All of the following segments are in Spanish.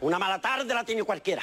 Una mala tarde la tiene cualquiera.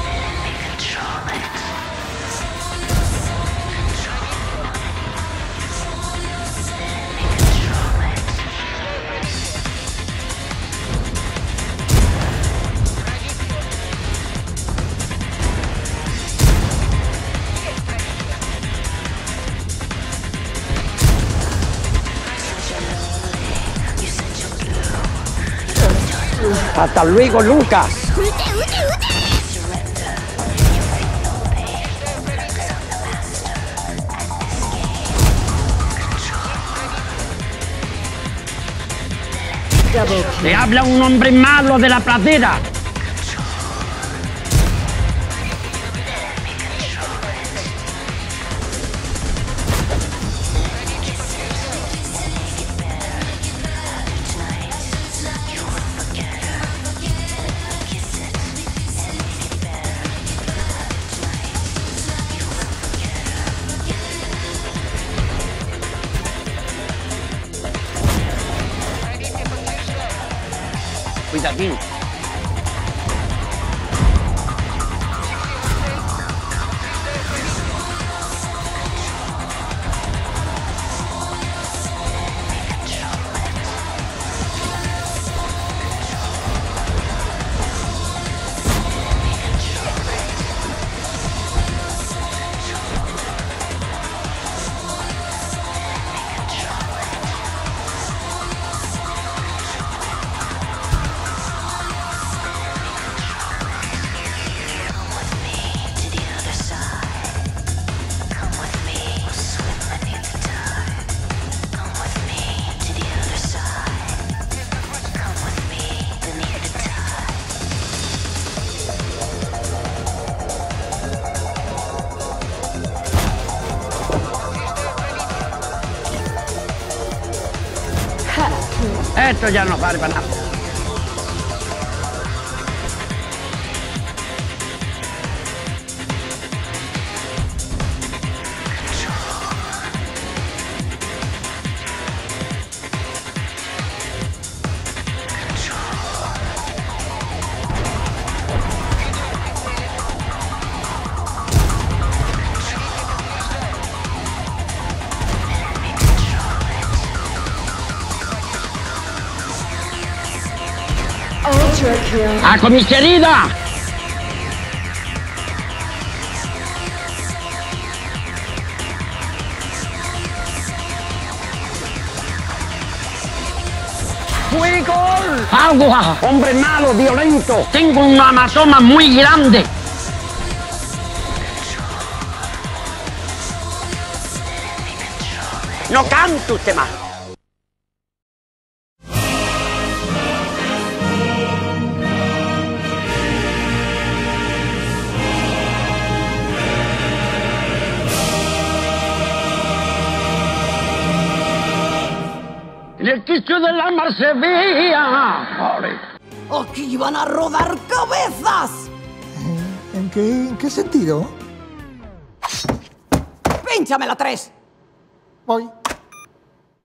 ¡Hasta luego, Lucas! Le habla un hombre malo de la pradera. Cuidadinho. Esto ya no vale para nada. Ultra kill. ¡A comisaría! ¡Fuego! ¡Agua! ¡Hombre malo, violento! ¡Tengo un amatoma muy grande! No cante usted más. ¡En el quicio del alma se veía! Joder. ¡Aquí van a rodar cabezas! ¿En qué, en qué sentido? ¡Pínchame la tres! Voy.